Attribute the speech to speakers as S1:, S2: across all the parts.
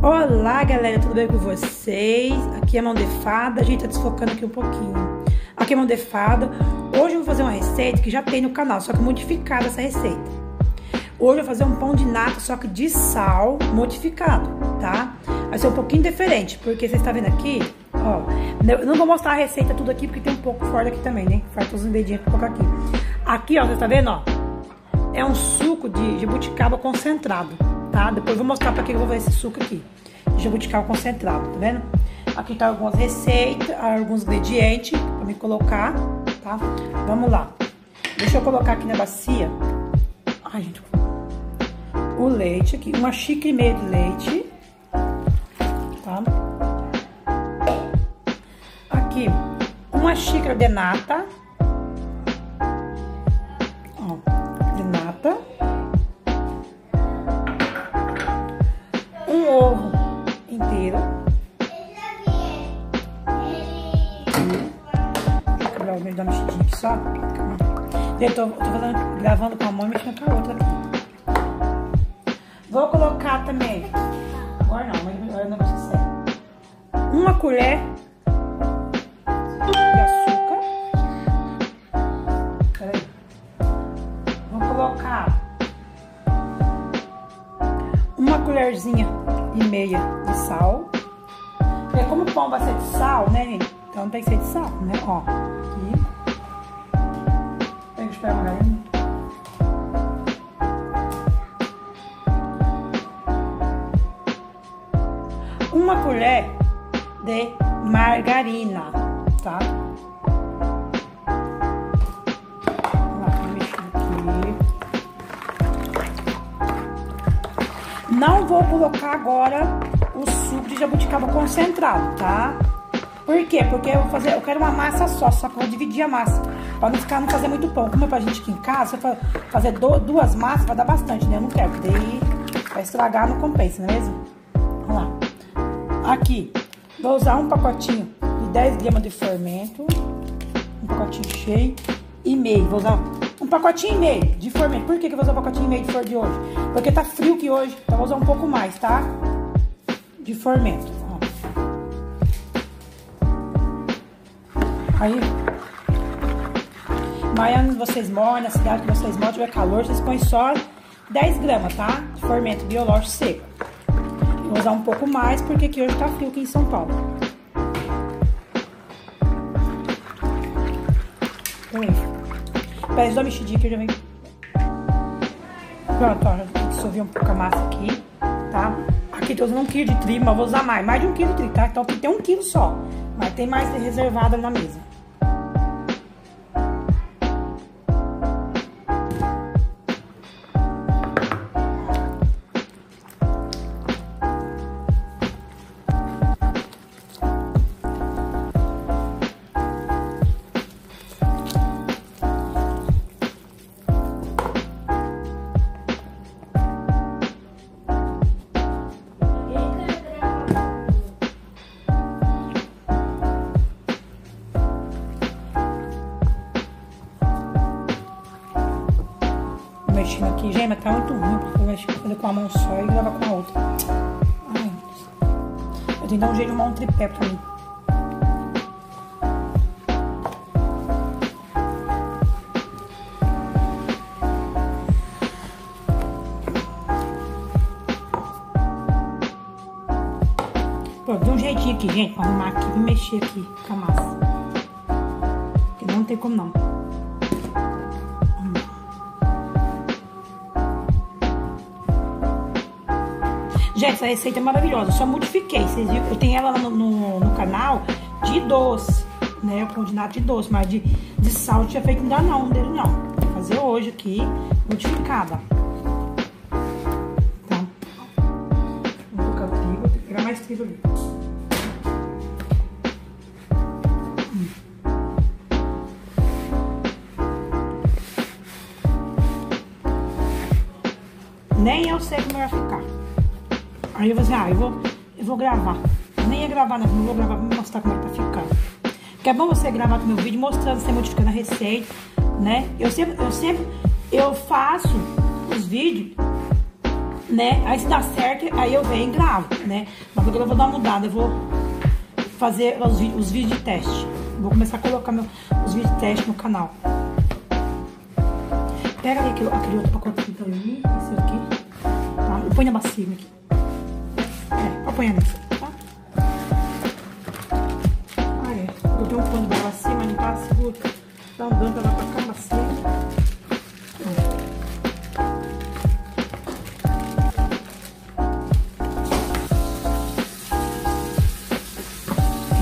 S1: Olá, galera, tudo bem com vocês? Aqui é Mão de Fada, a gente tá desfocando aqui um pouquinho. Aqui é Mão de Fada. Hoje eu vou fazer uma receita que já tem no canal, só que modificada essa receita. Hoje eu vou fazer um pão de nata, só que de sal modificado, tá? Vai ser um pouquinho diferente, porque vocês estão vendo aqui, ó. Eu não vou mostrar a receita tudo aqui, porque tem um pouco fora aqui também, né? Falta os ingredientes pra colocar aqui. Aqui, ó, vocês tá vendo, ó? É um suco de jabuticaba concentrado tá? Depois eu vou mostrar pra que eu vou ver esse suco aqui. Jabuticaba concentrado, tá vendo? Aqui tá algumas receitas, alguns ingredientes pra me colocar, tá? Vamos lá. Deixa eu colocar aqui na bacia. Ai, gente. O leite aqui, uma xícara e meia de leite. Tá? Aqui, uma xícara de nata. Só. Eu tô, tô fazendo, gravando com a mão e mexendo com a outra aqui. Vou colocar também, agora não, mas agora não precisa ser. Uma colher de açúcar. Peraí. Vou colocar uma colherzinha e meia de sal. Porque como o pão vai ser de sal, né, Então tem que ser de sal, né? Ó, aqui. Margarina. Uma colher de margarina, tá? Não vou colocar agora o suco de jabuticaba concentrado, tá? Por quê? Porque eu vou fazer, eu quero uma massa só, só que eu vou dividir a massa. Pra não ficar, não fazer muito pão. Como é pra gente aqui em casa, se eu fazer duas massas, vai dar bastante, né? Eu não quero, porque daí vai estragar, não compensa, não é mesmo? Vamos lá. Aqui, vou usar um pacotinho de 10 gramas de fermento. Um pacotinho cheio e meio. Vou usar um pacotinho e meio de fermento. Por que, que eu vou usar um pacotinho e meio de fermento de hoje? Porque tá frio que hoje, então vou usar um pouco mais, tá? De fermento. Ó. Aí, amanhã vocês moram, na cidade que vocês moram, tiver calor, vocês põem só 10 gramas, tá? De fermento biológico seco. Vou usar um pouco mais, porque aqui hoje tá frio aqui em São Paulo. Pés da mexidinha que eu já venho. Pronto, ó, já dissolvi um pouco a massa aqui, tá? Aqui tô usando um quilo de trigo, mas vou usar mais, mais de um quilo de trigo, tá? Então aqui tem um quilo só, mas tem mais reservado na mesa. Aqui. Gente, mas tá muito ruim, porque eu mexo fazer com a mão só e gravar com a outra. Ai, eu tenho que dar um jeito de arrumar um tripé pra mim. Pô, um jeitinho aqui, gente, pra arrumar aqui e mexer aqui com a massa. Porque não tem como não. Essa receita é maravilhosa. Eu só modifiquei. Vocês viram? Eu tenho ela no, no, no canal de doce, né? O pão de doce. Mas de, de sal tinha feito ainda não, dele não. Vou fazer hoje aqui, modificada. Tá? Vou colocar o trigo. Vou pegar mais trigo ali. Hum. Nem eu sei como vai ficar. Aí eu vou assim, ah, eu vou, eu vou gravar. Nem ia gravar, não, não vou gravar pra mostrar como é que tá ficando. Porque é bom você gravar com meu vídeo mostrando, você modificando a receita, né? Eu sempre, eu sempre, eu faço os vídeos né? Aí se dá certo, aí eu venho e gravo, né? Mas agora eu vou dar uma mudada, eu vou fazer os, os vídeos de teste. Vou começar a colocar meu, os vídeos de teste no canal. Pega ali aquele, aquele outro pacotinho também, esse aqui. Tá? Põe na bacia aqui. É, pôr nesse, tá? Ah, é. Eu tenho um pano da bacia, mas não tá seguro. Tá andando, ela vai pra cá, bacia.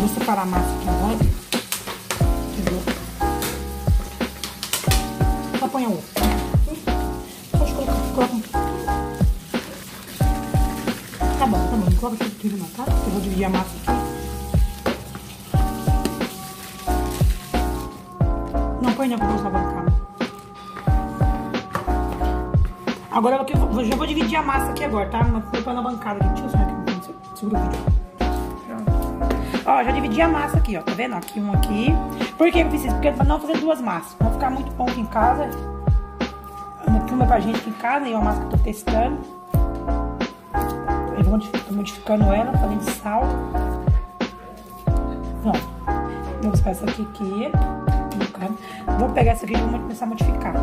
S1: Vou separar a massa aqui agora. Entendeu? Só põe a outra. Pode colocar, coloca um Tá bom, não, tá? Eu vou dividir a massa aqui. Não põe não, que eu vou. Agora eu vou- já vou dividir a massa aqui agora, tá? Mas vou pôr na bancada aqui. Deixa eu sair aqui. Segura o vídeo. Ó, já dividi a massa aqui, ó. Tá vendo? Aqui um aqui. Por que eu fiz isso? Porque pra não fazer duas massas. Não ficar muito bom aqui em casa. Uma pra gente aqui em casa. E uma massa que eu tô testando. Eu vou modificando ela, fazendo sal. Pronto. Vou buscar essa aqui aqui. Vou pegar essa aqui e vou começar a modificar.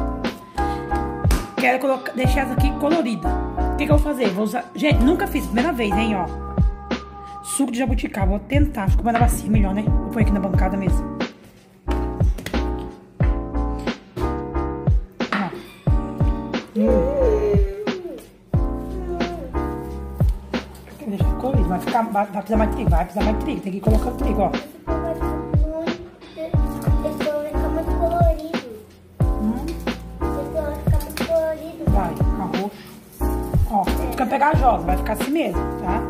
S1: Quero colocar, deixar essa aqui colorida. O que, que eu vou fazer? Vou usar. Gente, nunca fiz, primeira vez, hein, ó. Suco de jabuticaba. Vou tentar. Que vai na bacia melhor, né? Vou pôr aqui na bancada mesmo. Ó. Hum. Ficar, vai, vai precisar mais trigo. Vai precisar mais trigo. Tem que ir colocando trigo, ó.
S2: Vai ficar muito colorido. Esse vai ficar muito colorido.
S1: Vai, ficar roxo. Ó, fica pegajosa. Vai ficar assim mesmo, tá?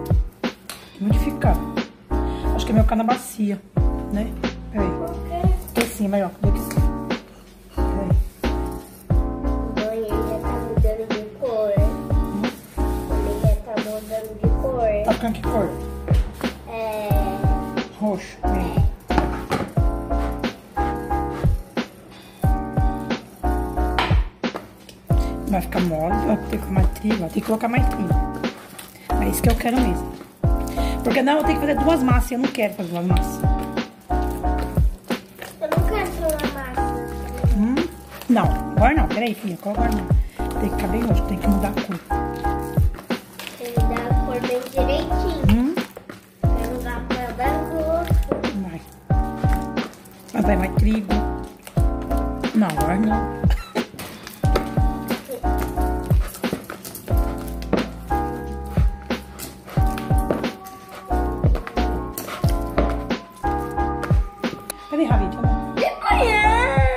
S1: Modificando. Acho que é meu ficar na bacia, né? Peraí.
S2: Por quê?
S1: Em cima, ó. Ficando que cor?
S2: É.
S1: Roxo. Vem. Vai ficar mole, vai ter que colocar mais trigo, vai ter que colocar mais trigo. É isso que eu quero mesmo. Porque não, eu tenho que fazer duas massas, eu não quero fazer duas massas.
S2: Eu não quero falar massa.
S1: Hum? Não, agora não, peraí, filha, qual agora não? Tem que ficar bem roxo, tem que mudar a cor.
S2: Direitinho.
S1: Hum? Vai. Mas vai mais trigo. Não, agora não. Peraí, Ravi?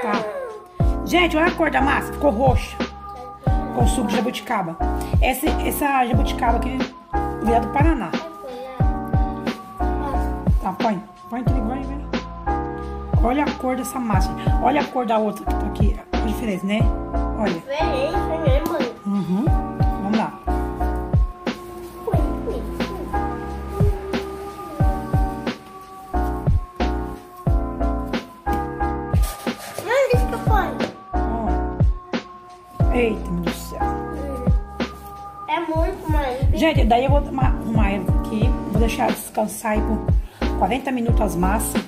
S1: Tá. Gente, olha a cor da massa, ficou roxa. Com suco de jabuticaba. Essa, essa jabuticaba aqui veio do Paraná. Tá, põe. Põe trigo, vai, vai. Olha a cor dessa massa. Olha a cor da outra que tá aqui. A diferença, né? Olha.
S2: Diferente, né, mãe?
S1: Uhum. Vamos lá.
S2: Ui, ui,
S1: Gente, daí eu vou arrumar elas aqui. Vou deixar descansar aí por 40 minutos as massas.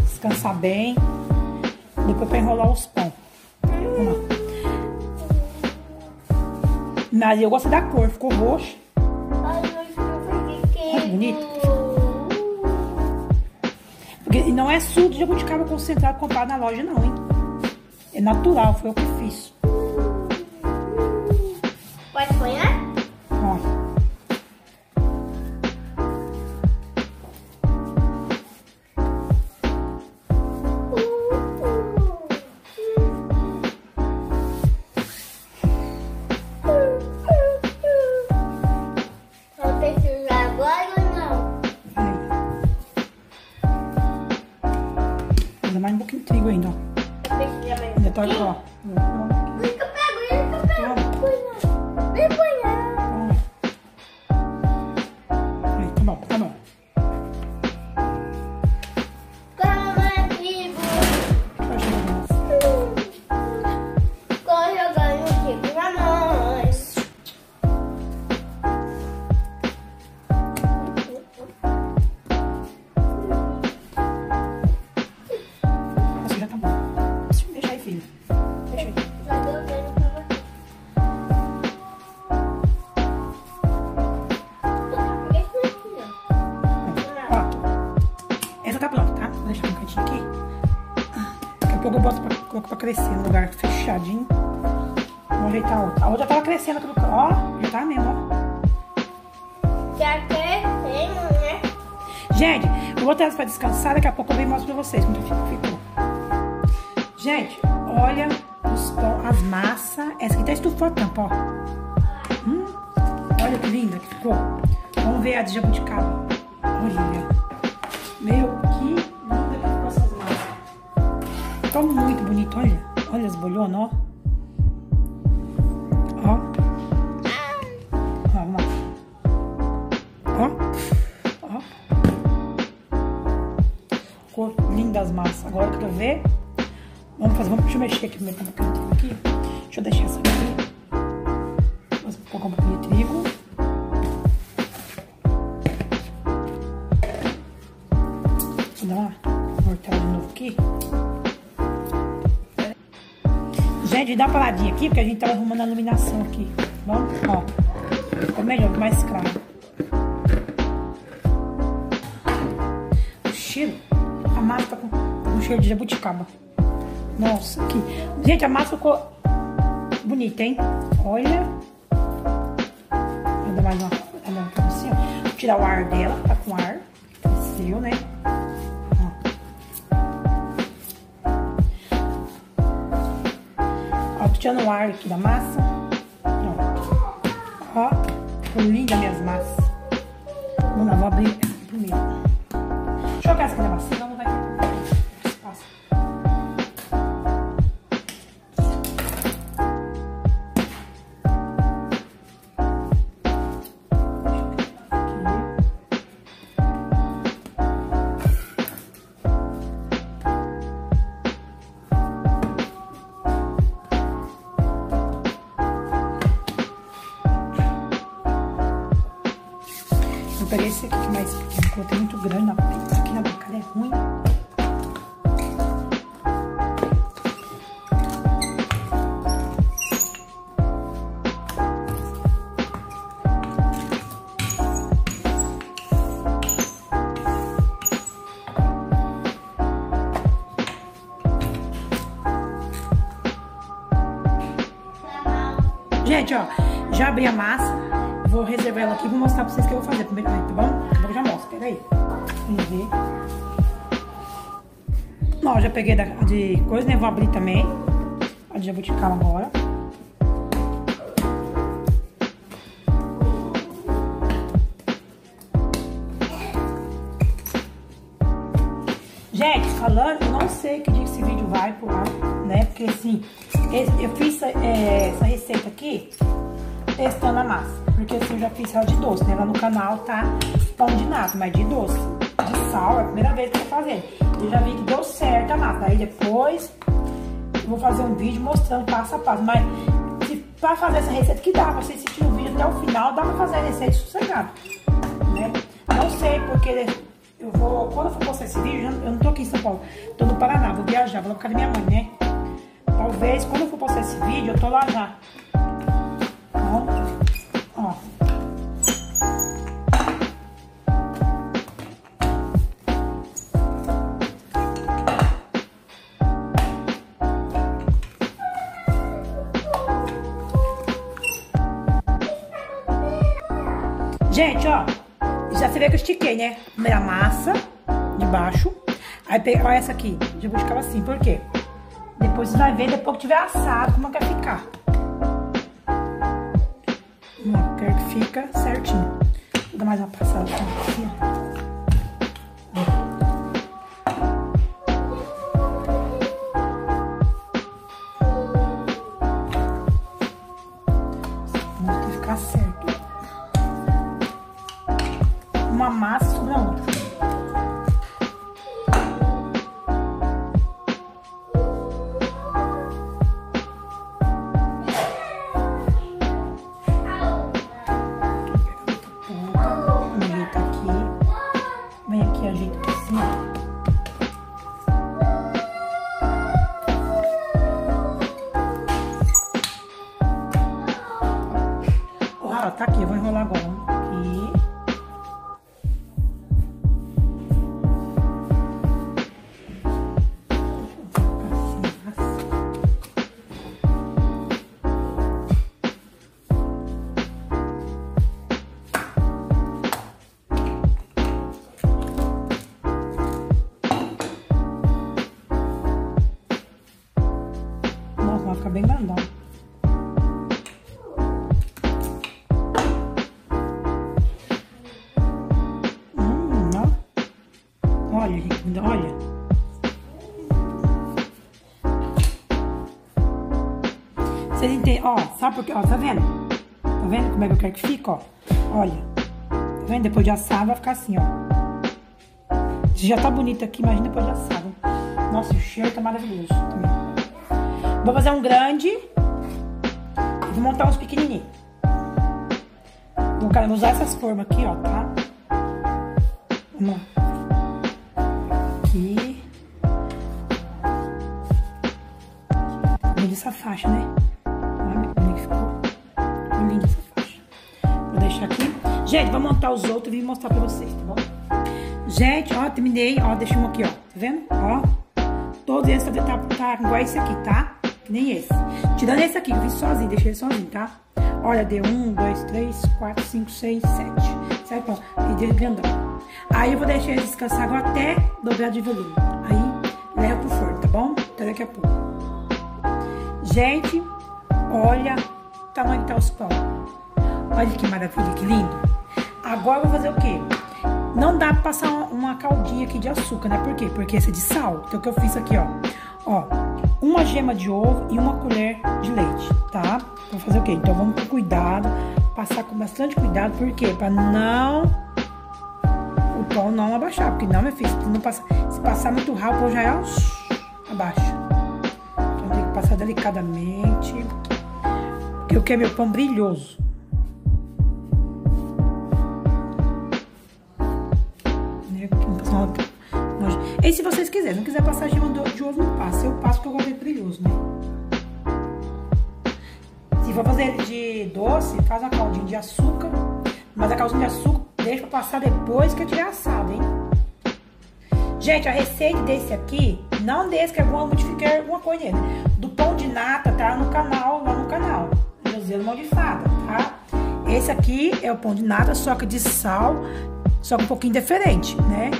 S1: Descansar bem. Depois pra enrolar os pão. Mas eu gostei da cor, ficou roxo.
S2: Ai,
S1: Olha, bonito. Porque não é suco de jabuticaba concentrado comprado na loja, não, hein? É natural, foi eu que fiz. Crescer no lugar fechadinho. Vamos ajeitar a outra. A outra tava crescendo aqui. Ó, já tá mesmo, ó.
S2: Já crescemos, né?
S1: Gente, eu vou botar essa pra descansar, daqui a pouco eu venho e mostro pra vocês como ficou. Gente, olha os as massas. Essa aqui tá estufou a tampa, ó. Hum, olha que linda que ficou. Vamos ver a de jabuticaba. Olha. Ficou muito bonito, olha. Olha as bolhonas, ó. Ó. Ó, vamos lá. Ó. Ó. Ficou linda as massas. Agora que eu ver, vamos fazer, vamos, deixa eu mexer aqui no meu cantinho aqui. Deixa eu deixar essa aqui. Vou colocar um pouquinho de trigo. Dá uma paradinha aqui, porque a gente tava arrumando a iluminação aqui. Vamos, ó. Ficou melhor, mais claro. O cheiro, a massa tá com, tá com cheiro de jabuticaba. Nossa, que... Gente, a massa ficou bonita, hein? Olha. Vou dar mais uma... Vou tirar o ar dela, tá com ar. Cresceu, né? Tirando o ar aqui da massa. Ó, ó linda minhas massas. Vamos lá, vou abrir Gente, ó, já abri a massa. Vou reservar ela aqui e vou mostrar pra vocês o que eu vou fazer primeiro, tá bom? Daqui eu já mostro, peraí. Vamos ver. Ó, já peguei de coisa, né? Vou abrir também. A de jabuticaba agora. Gente, falando, eu não sei que dia esse vídeo vai pro ar, né? Porque assim, eu fiz é, essa receita aqui testando a massa. Porque assim, eu já fiz ela de doce, né? Lá no canal tá pão de nata, mas de doce. De sal, é a primeira vez que eu vou fazer. Eu já vi que deu certo a massa. Aí depois eu vou fazer um vídeo mostrando passo a passo. Mas se, pra fazer essa receita que dá, vocês assistirem o vídeo até o final, dá pra fazer a receita sossegado. Né? Não sei porque eu vou. Quando eu for postar esse vídeo, eu não- tô aqui em São Paulo, tô no Paraná, vou viajar, vou lá da minha mãe, né? Talvez quando eu for postar esse vídeo, eu tô lá já. Ó. Já você vê que eu estiquei, né? Primeiro a massa de baixo. Aí olha essa aqui. Já vou esticar assim, por quê? Depois você vai ver, depois que tiver assado, como é que vai ficar. Ó, quero que fica certinho. Vou dar mais uma passada aqui. ó. Linda, olha. Vocês entendem? Ó, sabe por quê? Ó, tá vendo? Tá vendo como é que eu quero que fique, ó? Olha. Tá vendo? Depois de assado vai ficar assim, ó. Já tá bonito aqui, imagina depois de assado. Nossa, o cheiro tá maravilhoso também. Vou fazer um grande. E vou montar uns pequenininhos. Vou, vou usar essas formas aqui, ó, tá? Vamos lá. Essa faixa, né? Olha como que ficou. Linda essa faixa. Vou deixar aqui. Gente, vou montar os outros e vim mostrar pra vocês, tá bom? Gente, ó, terminei. Ó, deixei um aqui, ó. Tá vendo? Ó. Todos esses tá, tá, igual esse aqui, tá? Que nem esse. Tirando esse aqui, eu fiz sozinho, deixei ele sozinho, tá? Olha, deu um, dois, três, quatro, cinco, seis, sete. Sete pontos. E deu grandão. Aí eu vou deixar ele descansar agora até dobrar de volume. Aí leva pro forno, tá bom? Até daqui a pouco. Gente, olha o tamanho que tá os pão. Olha que maravilha, que lindo. Agora eu vou fazer o quê? Não dá pra passar uma, caldinha aqui de açúcar, né? Por quê? Porque esse é de sal. Então o que eu fiz aqui, ó. Ó, uma gema de ovo e uma colher de leite, tá? Vou fazer o quê? Então vamos com cuidado, passar com bastante cuidado, por quê? Pra não o pão não abaixar, porque não, meu filho, se, não passar, se passar muito rápido, já é abaixa. Passar delicadamente, porque eu quero meu pão brilhoso. Né? E se vocês quiserem, não quiser passar gema de ovo, não passa. Eu passo porque eu gosto de brilhoso, né? Se for fazer de doce, faz uma caldinha de açúcar. Mas a caldinha de açúcar deixa pra passar depois que eu tiver assado, hein? Gente, a receita desse aqui, não desse que é bom, eu modifiquei alguma coisa nele. Do pão de nata, tá no canal, lá no canal. José Mão de Fada, tá? Esse aqui é o pão de nata, só que de sal, só que um pouquinho diferente, né?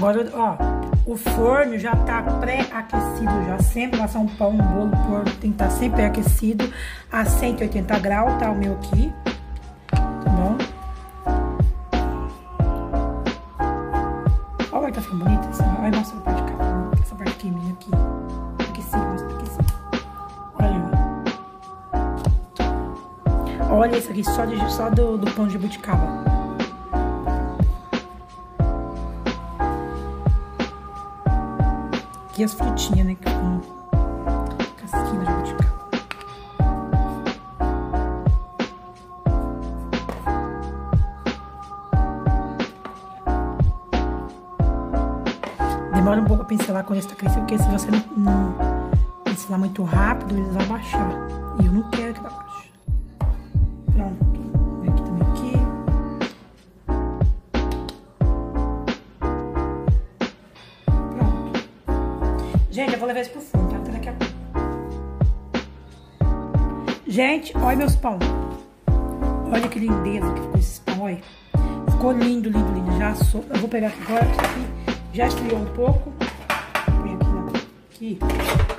S1: Agora, ó, o forno já tá pré-aquecido, já sempre assar um pão, um bolo, por tem que estar tá sempre aquecido a 180 graus, tá? O meu aqui, tá bom? Olha, vai tá ficando bonita essa. Olha, mostra a parte de cá, essa parte aqui, minha aqui. Sim. Olha, Olha isso aqui, só, de, só do, do pão de jabuticaba. Aqui as frutinhas, né? Com casquinha de jabuticaba. Demora um pouco a pincelar quando está crescendo, porque se você não, não pincelar muito rápido, eles vão baixar. E eu não quero que baixe. Pronto. Levar isso pro fundo, tá? Até daqui a pouco. Gente, olha meus pão. Olha que lindeza que ficou esses pão, olha. Ficou lindo, lindo, lindo. Já assou. Eu vou pegar aqui agora, aqui já esfriou um pouco. Põe aqui, aqui.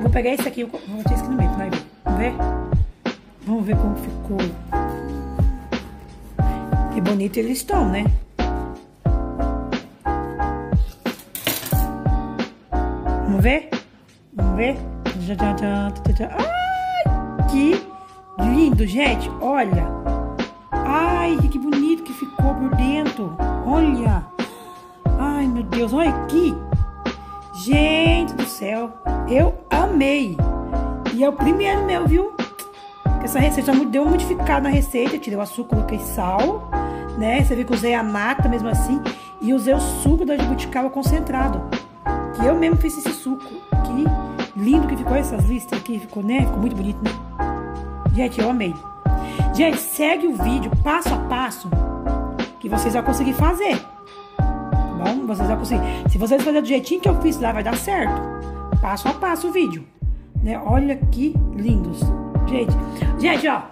S1: Vou pegar esse aqui, vou botar esse aqui no meio, vai ver. Vamos ver? Vamos ver como ficou. Que bonito eles estão, né? Vamos ver? Vamos ver? Ai, que lindo, gente. Olha. Ai, que bonito que ficou por dentro. Olha. Ai, meu Deus, olha aqui. Gente do céu, eu amei. E é o primeiro meu, viu? Essa receita deu uma modificada na receita. Tirei o açúcar, coloquei sal, né? Você viu que usei a nata mesmo assim. E usei o suco da jabuticaba concentrado. Que eu mesmo fiz esse suco. Que lindo que ficou essas listas aqui. Ficou, né? Ficou muito bonito, né? Gente, eu amei. Gente, segue o vídeo passo a passo que vocês vão conseguir fazer. Tá bom? Vocês vão conseguir. Se vocês fizerem do jeitinho que eu fiz lá, vai dar certo. Passo a passo o vídeo. Né? Olha que lindos. Gente, gente, ó.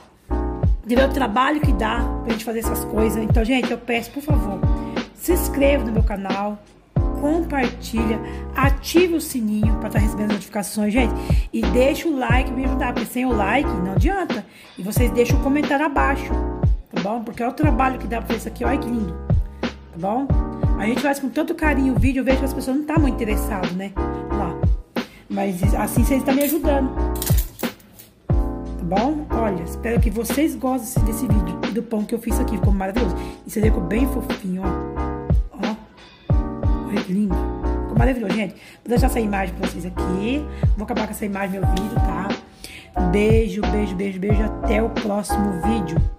S1: De ver o trabalho que dá pra gente fazer essas coisas. Então, gente, eu peço, por favor, se inscreva no meu canal compartilha, ative o sininho para estar tá recebendo notificações, gente. E deixa o like me ajudar, porque sem o like não adianta. E vocês deixam o comentário abaixo, tá bom? Porque é o trabalho que dá para isso aqui, olha que lindo, tá bom? A gente faz com tanto carinho o vídeo, eu vejo que as pessoas não estão tá muito interessadas, né? Mas assim vocês estão me ajudando. Tá bom? Olha, espero que vocês gostem desse vídeo e do pão que eu fiz aqui. Ficou maravilhoso. E você ficou bem fofinho, ó lindo. Ficou maravilhoso, gente. Vou deixar essa imagem pra vocês aqui. Vou acabar com essa imagem no meu vídeo, tá? Beijo, beijo, beijo, beijo. Até o próximo vídeo.